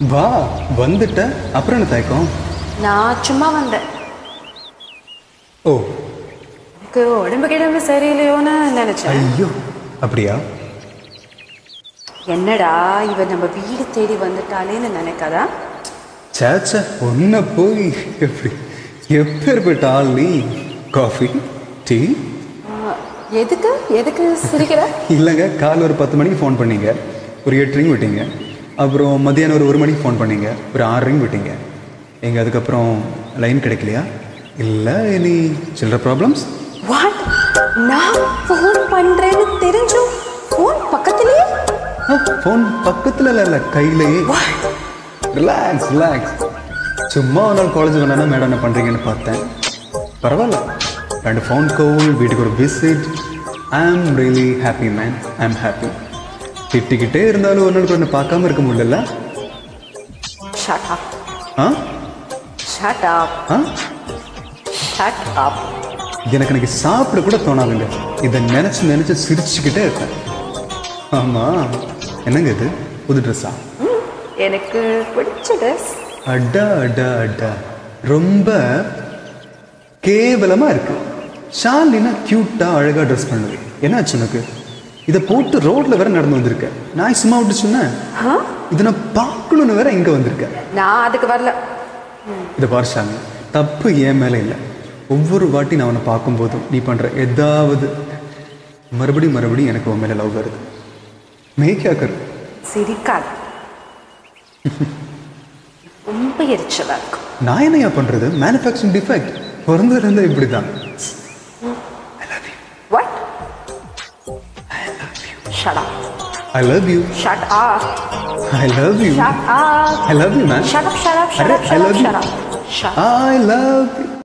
வா வந்துட்ட. அப்புறம் என்ன தயக்கம்? நான் சும்மா வந்தேன். ஓ. எனக்கு உடம்பு கிடம்பு சரியில்லையோன்னு நினைச்சேன். ஐயோ அப்படியா? என்னடா இவ நம்ம வீடு தேடி வந்துட்டாளேன்னு நினைக்காதா? சேச்சா ஒன்ன போய் எப்படி எப்பேற்பட்ட ஆள் நீ? Coffee tea? எதுக்கு? எதுக்கு சிரிக்கிற? இல்லைங்க காலைல ஒரு பத்து மணிக்கு ஃபோன் பண்ணீங்க. ஒரு எட்டு ரிங் விட்டீங்க. அப்புறம் மத்தியானம் ஒரு ஒரு மணிக்கு ஃபோன் பண்ணீங்க. ஒரு ஆறு ரிங் விட்டீங்க. எங்க அதுக்கப்புறம் லைன் கிடைக்கலையா? இல்லை எனி சில்லற ப்ராப்ளம்ஸ் வாட் நான் ஃபோன் பண்றேன்னு தெரிஞ்சும் ஃபோன் பக்கத்துலயே? ஃபோன் பக்கத்தில் இல்லை இல்லை கையிலேயே. ரிலாக்ஸ் ரிலாக்ஸ் சும்மா ஒரு நாள் காலேஜ் வேணா மேடம் என்ன பண்ணுறீங்கன்னு பார்த்தேன். பரவாயில்ல. ரெண்டு ஃபோன் கால் வீட்டுக்கு ஒரு visit I am really happy man I am happy திட்டிக்கிட்டே இருந்தாலும் ஒரு நாளுக்கு ஒன்று பார்க்காம இருக்க முடியல ஷட் அப் ஆ? ஷட் அப் ஆ? ஷட் அப் எனக்கு எனக்கு சாப்பிட கூட தோணாதுங்க. இதை நினச்சி நினச்சி சிரிச்சுக்கிட்டே இருப்பேன். ஆமாம் என்னங்க இது? புது ட்ரெஸ்ஸா எனக்கு பிடிச்ச ட்ரெஸ் அடா அடா அடா. ரொம்ப கேவலமா இருக்கு. ஷாலினா கியூட்டா அழகா ட்ரெஸ் பண்ணுது. என்னாச்சு உனக்கு? இதை போட்டு ரோட்ல வேற நடந்து வந்திருக்க. நான் சும்மா விட்டு சொன்னேன்? இதை நான் பார்க்கணும்னு வேற இங்க வந்திருக்கேன் நான் அதுக்கு வரல. இதை பாரு ஷாலினி தப்பு என் மேல இல்லை. ஒவ்வொரு வாட்டி நான் உன்னை பார்க்கும்போதும் நீ பண்ற ஏதாவது மறுபடியும் மறுபடியும் எனக்கு உன் மேல லவ் வருது. மேய்க்கா கரு சிரிக்காது. ரொம்ப எரிச்சலா இருக்கும் நான் என்னையா பண்றது? மேனுஃபேக்சரிங் டிஃபெக்ட் பிறந்ததுல இருந்து இப்படிதான் Shut up. I love you. Shut up. I love you. Shut up. I love you, man. Shut up, shut up, shut Arre, up, shut I love up, you. shut up. Shut up. I love you.